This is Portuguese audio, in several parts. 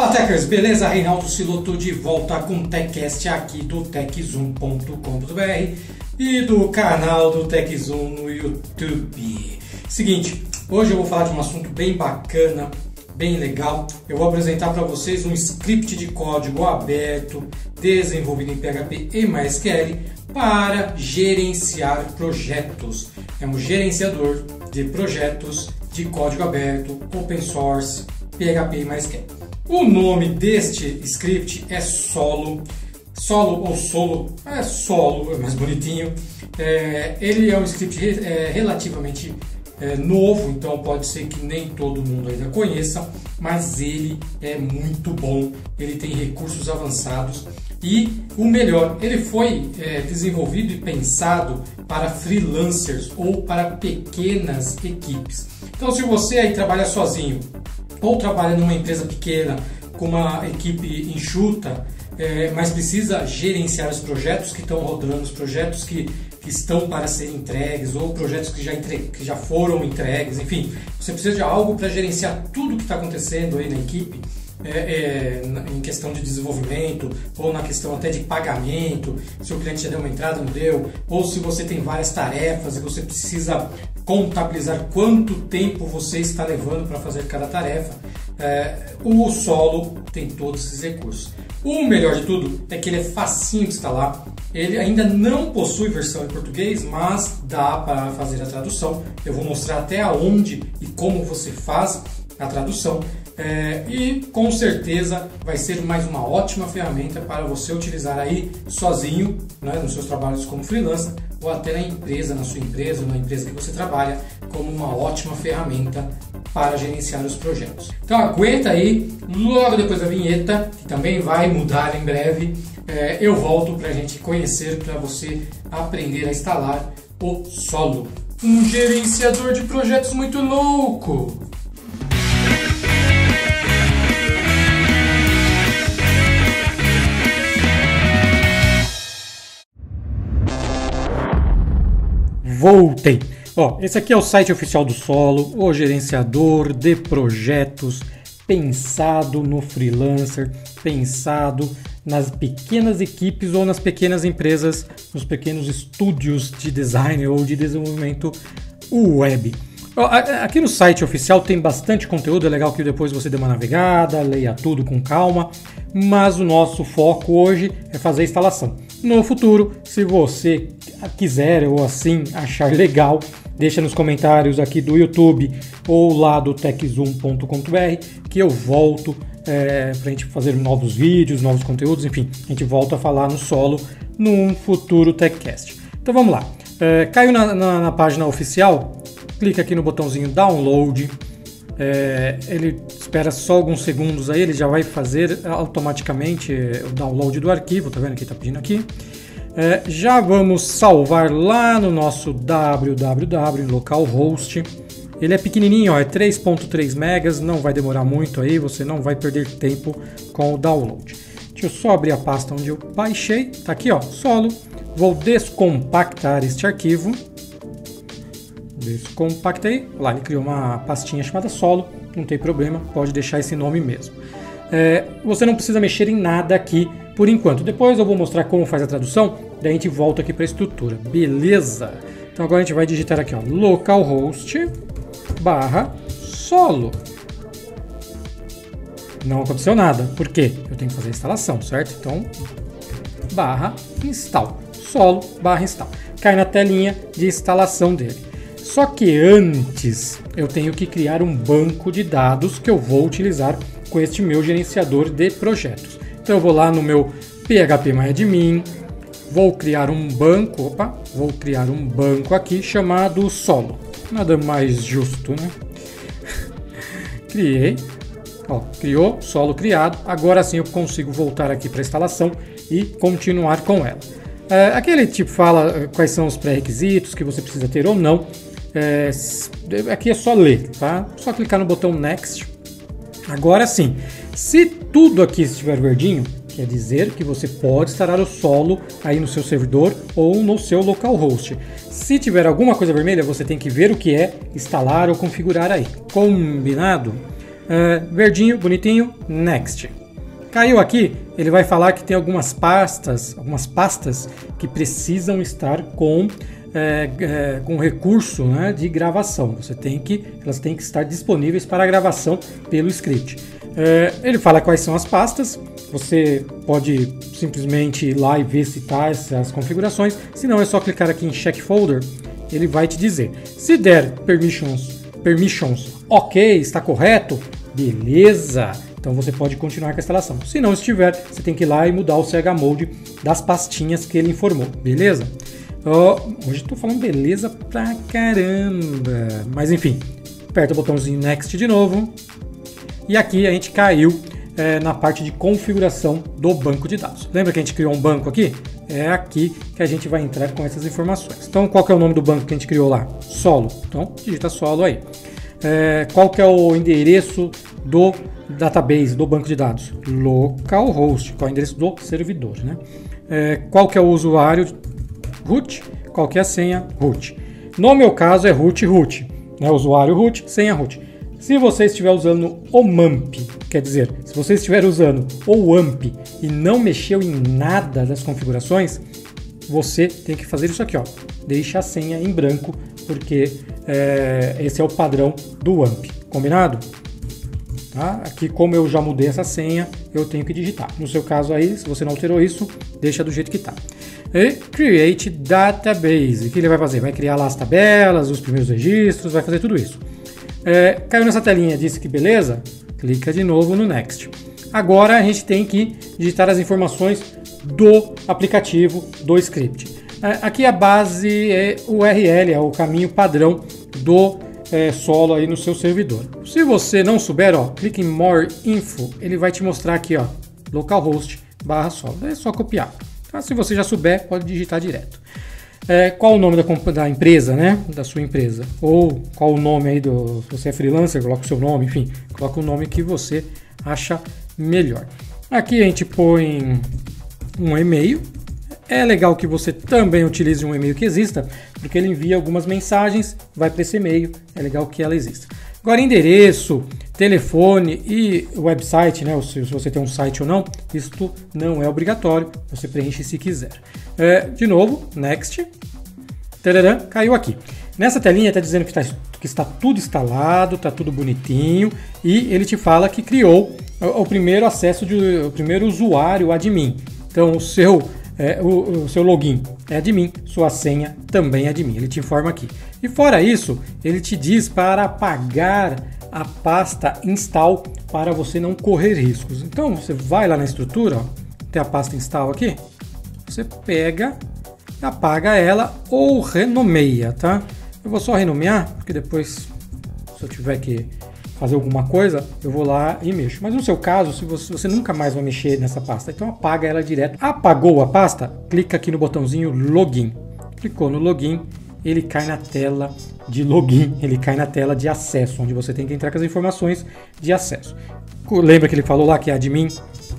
Fala Techers, beleza? Reinaldo Siloto de volta com o TechCast aqui do techzoom.com.br e do canal do TechZoom no YouTube. Seguinte, hoje eu vou falar de um assunto bem bacana, bem legal. Eu vou apresentar para vocês um script de código aberto desenvolvido em PHP e MySQL para gerenciar projetos. É um gerenciador de projetos de código aberto, open source, PHP e MySQL. O nome deste script é Solo. Solo ou Solo, é Solo, é mais bonitinho. É, ele é um script é, relativamente é, novo, então pode ser que nem todo mundo ainda conheça, mas ele é muito bom, ele tem recursos avançados e o melhor, ele foi é, desenvolvido e pensado para freelancers ou para pequenas equipes. Então, se você aí trabalha sozinho ou trabalha numa empresa pequena com uma equipe enxuta, é, mas precisa gerenciar os projetos que estão rodando, os projetos que, que estão para serem entregues ou projetos que já, entre, que já foram entregues, enfim, você precisa de algo para gerenciar tudo que está acontecendo aí na equipe. É, é, em questão de desenvolvimento ou na questão até de pagamento, se o cliente já deu uma entrada, não deu, ou se você tem várias tarefas e você precisa contabilizar quanto tempo você está levando para fazer cada tarefa, é, o solo tem todos esses recursos. O melhor de tudo é que ele é facinho de instalar. Ele ainda não possui versão em português, mas dá para fazer a tradução. Eu vou mostrar até aonde e como você faz a tradução. É, e com certeza vai ser mais uma ótima ferramenta para você utilizar aí sozinho, né, nos seus trabalhos como freelancer ou até na empresa, na sua empresa, na empresa que você trabalha, como uma ótima ferramenta para gerenciar os projetos. Então aguenta aí, logo depois da vinheta, que também vai mudar em breve, é, eu volto para a gente conhecer, para você aprender a instalar o Solo. Um gerenciador de projetos muito louco! Voltei! Ó, esse aqui é o site oficial do Solo, o gerenciador de projetos pensado no freelancer, pensado nas pequenas equipes ou nas pequenas empresas, nos pequenos estúdios de design ou de desenvolvimento web. Aqui no site oficial tem bastante conteúdo, é legal que depois você dê uma navegada, leia tudo com calma, mas o nosso foco hoje é fazer a instalação. No futuro, se você quiser ou assim achar legal, deixa nos comentários aqui do YouTube ou lá do techzoom.com.br que eu volto é, para a gente fazer novos vídeos, novos conteúdos, enfim, a gente volta a falar no solo num futuro TechCast. Então vamos lá. É, caiu na, na, na página oficial, clica aqui no botãozinho download. É, ele espera só alguns segundos aí, ele já vai fazer automaticamente é, o download do arquivo, tá vendo que está pedindo aqui. É, já vamos salvar lá no nosso www localhost. Ele é pequenininho, ó, é 3.3 megas, não vai demorar muito aí, você não vai perder tempo com o download. Deixa eu só abrir a pasta onde eu baixei, tá aqui ó, solo. Vou descompactar este arquivo descompactei. Lá ele criou uma pastinha chamada solo, não tem problema, pode deixar esse nome mesmo. É, você não precisa mexer em nada aqui por enquanto. Depois eu vou mostrar como faz a tradução, daí a gente volta aqui para a estrutura, beleza? Então agora a gente vai digitar aqui, ó, localhost barra solo. Não aconteceu nada, por quê? Eu tenho que fazer a instalação, certo? Então, barra install, solo barra install. Cai na telinha de instalação dele. Só que antes eu tenho que criar um banco de dados que eu vou utilizar com este meu gerenciador de projetos. Então eu vou lá no meu phpMyAdmin, vou criar um banco, opa, vou criar um banco aqui chamado solo. Nada mais justo, né? Criei, ó, criou, solo criado. Agora sim eu consigo voltar aqui para a instalação e continuar com ela. É, aqui ele tipo fala eh, quais são os pré-requisitos que você precisa ter ou não. É, aqui é só ler, tá? Só clicar no botão Next. Agora sim, se tudo aqui estiver verdinho, quer dizer que você pode instalar o solo aí no seu servidor ou no seu localhost. Se tiver alguma coisa vermelha, você tem que ver o que é, instalar ou configurar aí. Combinado? É, verdinho, bonitinho, next. Caiu aqui, ele vai falar que tem algumas pastas, algumas pastas que precisam estar com é, é, com recurso né, de gravação. Você tem que, elas têm que estar disponíveis para gravação pelo script. É, ele fala quais são as pastas. Você pode simplesmente ir lá e ver se está essas configurações. Se não, é só clicar aqui em Check Folder. Ele vai te dizer. Se der permissions, permissions, ok, está correto, beleza. Então você pode continuar com a instalação. Se não estiver, você tem que ir lá e mudar o CH Mode das pastinhas que ele informou, beleza? Oh, hoje estou falando beleza pra caramba. Mas enfim, aperta o botãozinho Next de novo. E aqui a gente caiu é, na parte de configuração do banco de dados. Lembra que a gente criou um banco aqui? É aqui que a gente vai entrar com essas informações. Então, qual é o nome do banco que a gente criou lá? Solo. Então, digita solo aí. É, qual que é o endereço do database, do banco de dados? Localhost, qual é o endereço do servidor, né? É, qual que é o usuário? Root. Qual que a senha? Root. No meu caso é root root, né? Usuário root, senha root. Se você estiver usando o MAMP, quer dizer, se você estiver usando o AMP e não mexeu em nada das configurações, você tem que fazer isso aqui, ó. Deixa a senha em branco, porque é, esse é o padrão do AMP. Combinado? Tá? Aqui, como eu já mudei essa senha, eu tenho que digitar. No seu caso aí, se você não alterou isso, deixa do jeito que está. E Create Database. O que ele vai fazer? Vai criar lá as tabelas, os primeiros registros, vai fazer tudo isso. É, caiu nessa telinha, disse que beleza? Clica de novo no Next. Agora a gente tem que digitar as informações do aplicativo, do script. É, aqui a base é o URL, é o caminho padrão do é, solo aí no seu servidor. Se você não souber, ó, clique em More Info, ele vai te mostrar aqui, ó, localhost barra solo. É só copiar. Tá? Se você já souber, pode digitar direto. É, qual o nome da, da, empresa, né? Da sua empresa. Ou qual o nome aí do. Se você é freelancer, coloca o seu nome, enfim, coloca o nome que você acha melhor. Aqui a gente põe um e-mail, é legal que você também utilize um e-mail que exista, porque ele envia algumas mensagens, vai para esse e-mail, é legal que ela exista. Agora, endereço, telefone e website, né? Se você tem um site ou não, isto não é obrigatório, você preenche se quiser. É, de novo, next. Tararam, caiu aqui. Nessa telinha está dizendo que, tá, que, está tudo instalado, está tudo bonitinho e ele te fala que criou o, o primeiro acesso, de, o primeiro usuário admin. Então, o seu é, o, o, seu login é admin, sua senha também é admin. Ele te informa aqui. E fora isso, ele te diz para apagar a pasta install para você não correr riscos. Então você vai lá na estrutura, ó, tem a pasta install aqui, você pega, apaga ela ou renomeia, tá? Eu vou só renomear, porque depois se eu tiver que fazer alguma coisa, eu vou lá e mexo. Mas no seu caso, se você, você, nunca mais vai mexer nessa pasta, então apaga ela direto. Apagou a pasta? Clica aqui no botãozinho login. Clicou no login, ele cai na tela de login, ele cai na tela de acesso, onde você tem que entrar com as informações de acesso. Lembra que ele falou lá que é admin?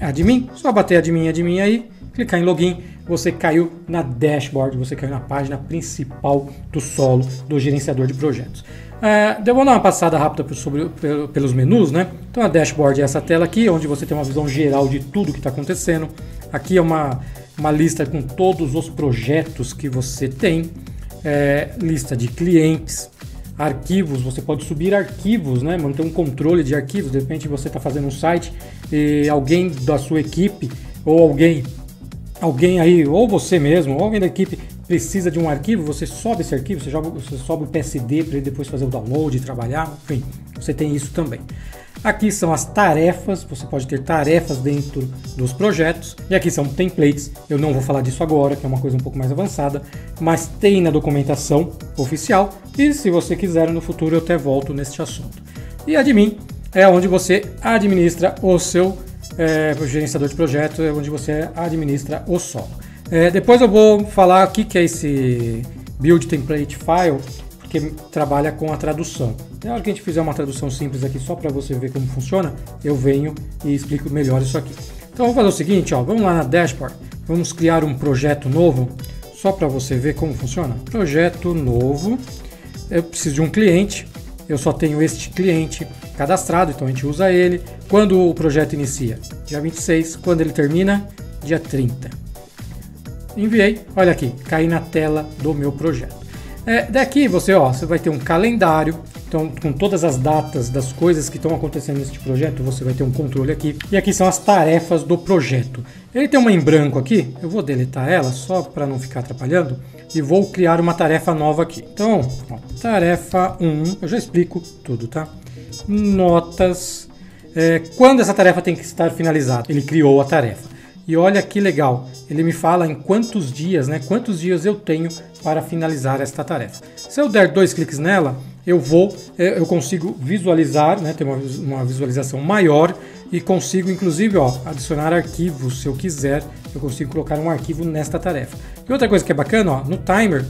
Admin, só bater admin, admin aí, clicar em login, você caiu na dashboard, você caiu na página principal do solo do gerenciador de projetos. É, eu vou dar uma passada rápida sobre, pelos menus, né? Então a dashboard é essa tela aqui, onde você tem uma visão geral de tudo que está acontecendo. Aqui é uma, uma lista com todos os projetos que você tem, é, lista de clientes, arquivos, você pode subir arquivos, né? manter um controle de arquivos. De repente você está fazendo um site e alguém da sua equipe ou alguém alguém aí, ou você mesmo, ou alguém da equipe precisa de um arquivo, você sobe esse arquivo, você, joga, você sobe o PSD para ele depois fazer o download e trabalhar, enfim, você tem isso também. Aqui são as tarefas, você pode ter tarefas dentro dos projetos. E aqui são templates, eu não vou falar disso agora, que é uma coisa um pouco mais avançada, mas tem na documentação oficial. E se você quiser no futuro eu até volto neste assunto. E admin é onde você administra o seu é, gerenciador de projeto, é onde você administra o solo. É, depois eu vou falar o que é esse build template file, porque trabalha com a tradução. Na hora que a gente fizer uma tradução simples aqui só para você ver como funciona, eu venho e explico melhor isso aqui. Então vamos fazer o seguinte, ó, vamos lá na dashboard, vamos criar um projeto novo, só para você ver como funciona. Projeto novo, eu preciso de um cliente, eu só tenho este cliente cadastrado, então a gente usa ele. Quando o projeto inicia? Dia 26. Quando ele termina? Dia 30. Enviei, olha aqui, cai na tela do meu projeto. É, daqui você, ó, você vai ter um calendário, então com todas as datas das coisas que estão acontecendo neste projeto, você vai ter um controle aqui. E aqui são as tarefas do projeto. Ele tem uma em branco aqui, eu vou deletar ela só para não ficar atrapalhando e vou criar uma tarefa nova aqui. Então, ó, tarefa 1, eu já explico tudo, tá? Notas. É, quando essa tarefa tem que estar finalizada? Ele criou a tarefa. E olha que legal, ele me fala em quantos dias, né? Quantos dias eu tenho para finalizar esta tarefa. Se eu der dois cliques nela, eu vou, é, eu consigo visualizar, né? Ter uma, uma visualização maior e consigo, inclusive, ó, adicionar arquivos. Se eu quiser, eu consigo colocar um arquivo nesta tarefa. E outra coisa que é bacana, ó, no timer,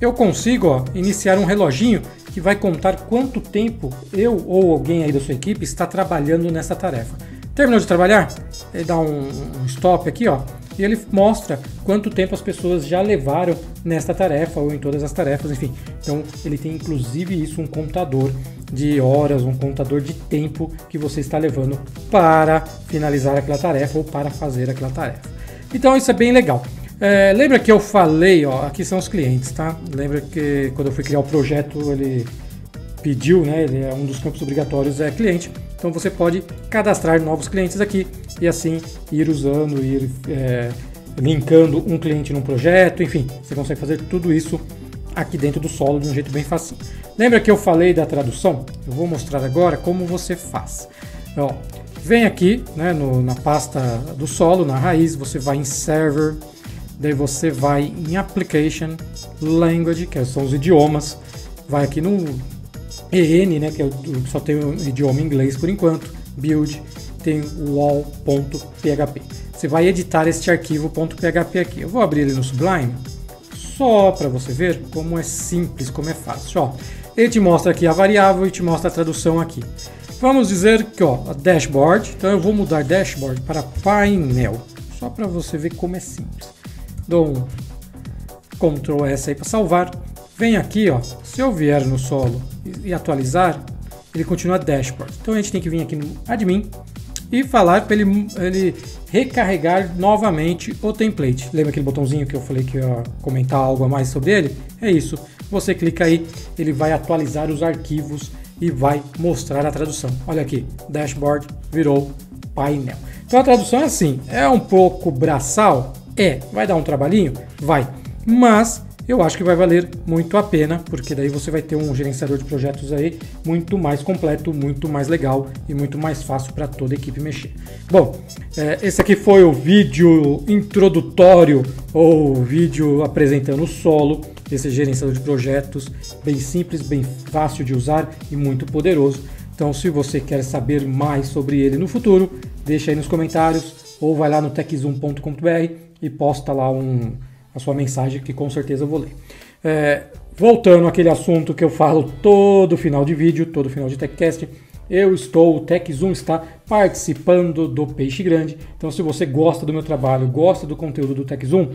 eu consigo ó, iniciar um reloginho que vai contar quanto tempo eu ou alguém aí da sua equipe está trabalhando nessa tarefa. Terminou de trabalhar? Ele dá um, um stop aqui, ó, e ele mostra quanto tempo as pessoas já levaram nesta tarefa ou em todas as tarefas, enfim. Então ele tem inclusive isso um contador de horas, um contador de tempo que você está levando para finalizar aquela tarefa ou para fazer aquela tarefa. Então isso é bem legal. É, lembra que eu falei, ó, aqui são os clientes, tá? Lembra que quando eu fui criar o projeto ele pediu, né? Ele é um dos campos obrigatórios é cliente. Então você pode cadastrar novos clientes aqui e assim ir usando, ir é, linkando um cliente num projeto, enfim, você consegue fazer tudo isso aqui dentro do solo de um jeito bem fácil. Lembra que eu falei da tradução? Eu vou mostrar agora como você faz. Ó, vem aqui né, no, na pasta do solo, na raiz, você vai em Server, daí você vai em Application, Language, que são os idiomas, vai aqui no EN, né, que é só tem o idioma inglês por enquanto, build, tem o wall.php. Você vai editar este arquivo .php aqui. Eu vou abrir ele no Sublime, só para você ver como é simples, como é fácil. Ó, ele te mostra aqui a variável e te mostra a tradução aqui. Vamos dizer que ó, dashboard, então eu vou mudar dashboard para painel, só para você ver como é simples. Dou um Ctrl S aí para salvar. Vem aqui, ó, se eu vier no solo e atualizar, ele continua dashboard. Então a gente tem que vir aqui no admin e falar para ele, ele recarregar novamente o template. Lembra aquele botãozinho que eu falei que ia comentar algo a mais sobre ele? É isso. Você clica aí, ele vai atualizar os arquivos e vai mostrar a tradução. Olha aqui, dashboard virou painel. Então a tradução é assim, é um pouco braçal? É. Vai dar um trabalhinho? Vai. Mas eu acho que vai valer muito a pena, porque daí você vai ter um gerenciador de projetos aí muito mais completo, muito mais legal e muito mais fácil para toda a equipe mexer. Bom, é, esse aqui foi o vídeo introdutório ou vídeo apresentando o solo, esse gerenciador de projetos, bem simples, bem fácil de usar e muito poderoso. Então, se você quer saber mais sobre ele no futuro, deixa aí nos comentários ou vai lá no techzoom.com.br e posta lá um a sua mensagem, que com certeza eu vou ler. É, voltando àquele assunto que eu falo todo final de vídeo, todo final de TechCast, eu estou, o TechZoom está participando do Peixe Grande. Então, se você gosta do meu trabalho, gosta do conteúdo do TechZoom,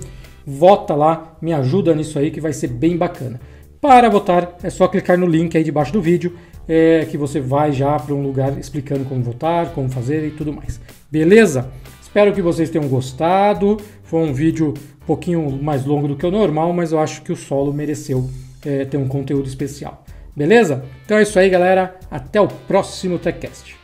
vota lá, me ajuda nisso aí que vai ser bem bacana. Para votar, é só clicar no link aí debaixo do vídeo, é, que você vai já para um lugar explicando como votar, como fazer e tudo mais. Beleza? Espero que vocês tenham gostado. Foi um vídeo um pouquinho mais longo do que o normal, mas eu acho que o solo mereceu é, ter um conteúdo especial. Beleza? Então é isso aí, galera. Até o próximo TechCast.